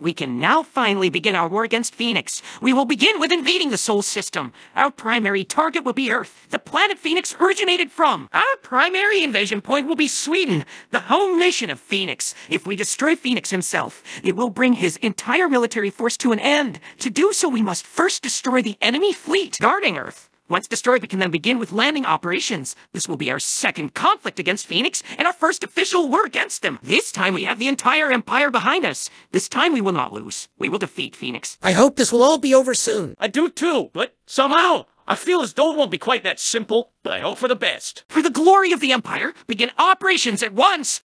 We can now finally begin our war against Phoenix. We will begin with invading the Sol system. Our primary target will be Earth, the planet Phoenix originated from. Our primary invasion point will be Sweden, the home nation of Phoenix. If we destroy Phoenix himself, it will bring his entire military force to an end. To do so, we must first destroy the enemy fleet guarding Earth. Once destroyed, we can then begin with landing operations. This will be our second conflict against Phoenix and our first official war against them. This time we have the entire Empire behind us. This time we will not lose. We will defeat Phoenix. I hope this will all be over soon. I do too, but somehow I feel as though it won't be quite that simple, but I hope for the best. For the glory of the Empire, begin operations at once!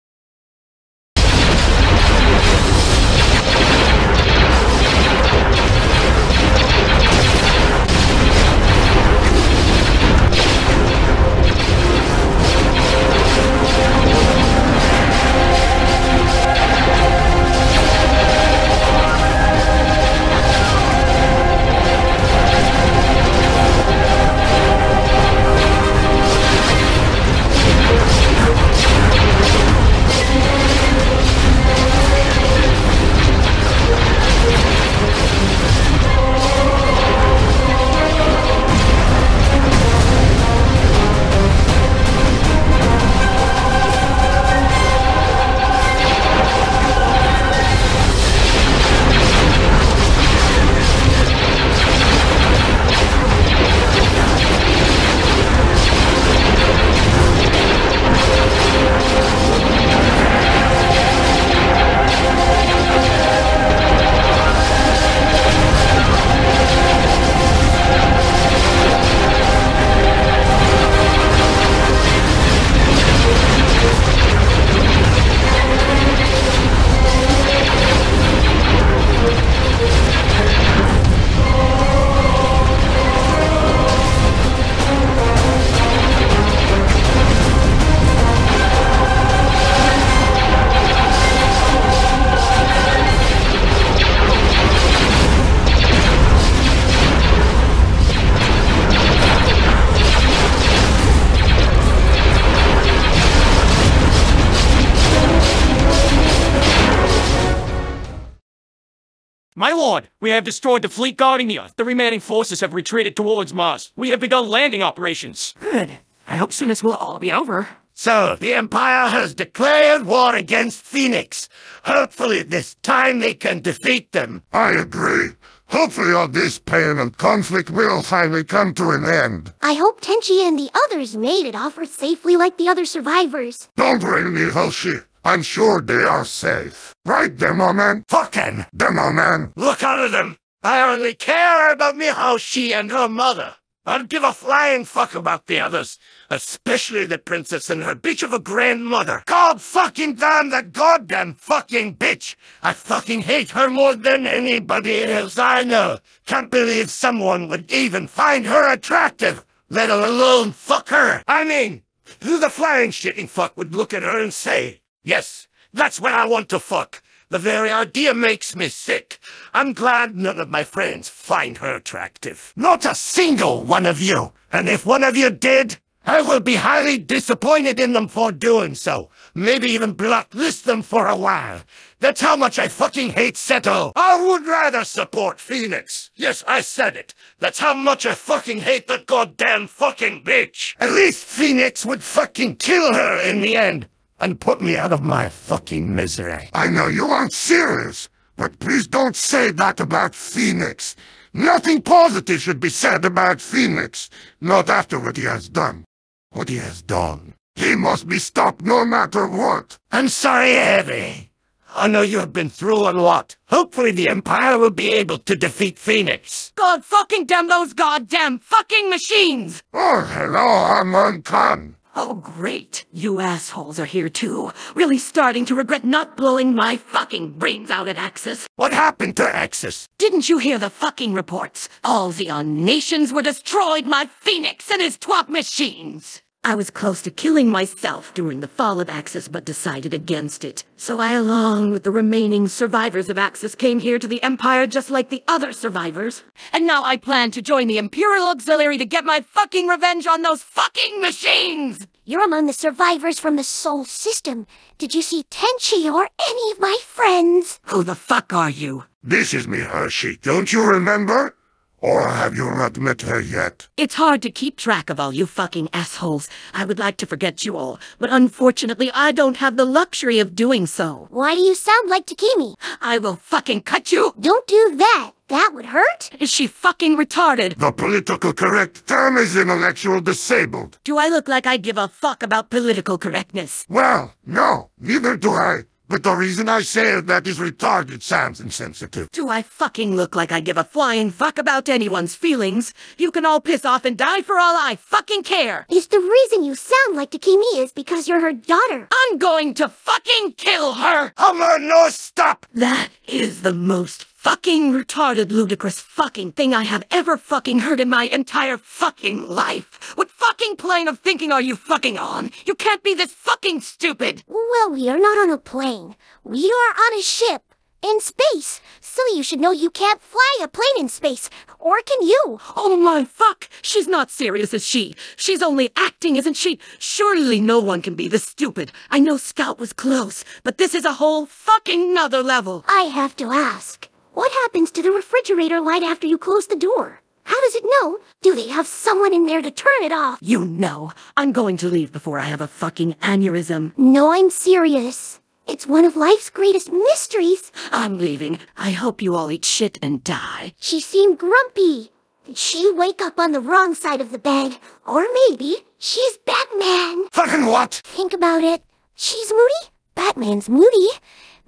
My lord, we have destroyed the fleet guarding the Earth. The remaining forces have retreated towards Mars. We have begun landing operations. Good. I hope soon this will all be over. So, the Empire has declared war against Phoenix. Hopefully this time they can defeat them. I agree. Hopefully all this pain and conflict will finally come to an end. I hope Tenchi and the others made it off Earth safely like the other survivors. Don't blame me, Hoshi. I'm sure they are safe. Right, Demo Man? Fucking Demo Man? look out of them. I only care about Mihoshi and her mother. I don't give a flying fuck about the others, especially the princess and her bitch of a grandmother. God fucking damn that goddamn fucking bitch. I fucking hate her more than anybody else I know. Can't believe someone would even find her attractive, let alone fuck her. I mean, who the flying shitting fuck would look at her and say, yes, that's what I want to fuck. The very idea makes me sick. I'm glad none of my friends find her attractive. Not a single one of you. And if one of you did, I will be highly disappointed in them for doing so. Maybe even blacklist them for a while. That's how much I fucking hate Seto. I would rather support Phoenix. Yes, I said it. That's how much I fucking hate the goddamn fucking bitch. At least Phoenix would fucking kill her in the end and put me out of my fucking misery. I know you aren't serious, but please don't say that about Phoenix. Nothing positive should be said about Phoenix, not after what he has done. What he has done. He must be stopped no matter what. I'm sorry, Harry. I know you have been through a lot. Hopefully the Empire will be able to defeat Phoenix. God fucking damn those goddamn fucking machines! Oh, hello, Amon Khan. Oh, great. You assholes are here too. Really starting to regret not blowing my fucking brains out at Axis. What happened to Axis? Didn't you hear the fucking reports? All the nations were destroyed by Phoenix and his twat machines. I was close to killing myself during the fall of Axis, but decided against it. So I, along with the remaining survivors of Axis, came here to the Empire just like the other survivors. And now I plan to join the Imperial Auxiliary to get my fucking revenge on those fucking machines! You're among the survivors from the Sol System. Did you see Tenchi or any of my friends? Who the fuck are you? This is me, Hershey. Don't you remember? Or have you not met her yet? It's hard to keep track of all you fucking assholes. I would like to forget you all, but unfortunately I don't have the luxury of doing so. Why do you sound like Takemi? I will fucking cut you! Don't do that. That would hurt. Is she fucking retarded? The political correct term is intellectual disabled. Do I look like I give a fuck about political correctness? Well, no, neither do I. But the reason I say that is retarded sounds insensitive. Do I fucking look like I give a flying fuck about anyone's feelings? You can all piss off and die for all I fucking care! Is the reason you sound like Takemi is because you're her daughter. I'm going to fucking kill her! Hummer, no stop! That is the most fucking retarded, ludicrous fucking thing I have ever fucking heard in my entire fucking life. What fucking plane of thinking are you fucking on? You can't be this fucking stupid! Well, we are not on a plane. We are on a ship. In space. So you should know you can't fly a plane in space. Or can you? Oh my fuck! She's not serious, is she? She's only acting, isn't she? Surely no one can be this stupid. I know Scout was close, but this is a whole fucking nother level. I have to ask. What happens to the refrigerator light after you close the door? How does it know? Do they have someone in there to turn it off? You know, I'm going to leave before I have a fucking aneurysm. No, I'm serious. It's one of life's greatest mysteries. I'm leaving. I hope you all eat shit and die. She seemed grumpy. Did she wake up on the wrong side of the bed? Or maybe she's Batman. Fucking what? Think about it. She's moody. Batman's moody.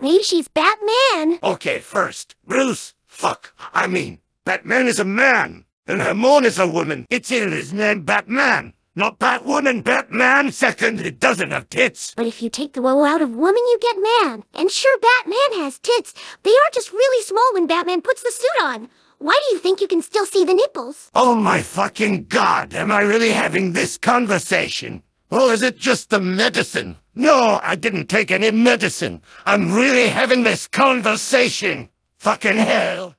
Maybe she's Batman. Okay, first, Bruce. Fuck. I mean, Batman is a man, and Hermione is a woman. It's in his name, Batman. Not Batwoman, Batman. Second, it doesn't have tits. But if you take the woe out of woman, you get man. And sure, Batman has tits. They are just really small when Batman puts the suit on. Why do you think you can still see the nipples? Oh my fucking god, am I really having this conversation? Or is it just the medicine? No, I didn't take any medicine. I'm really having this conversation. Fucking hell.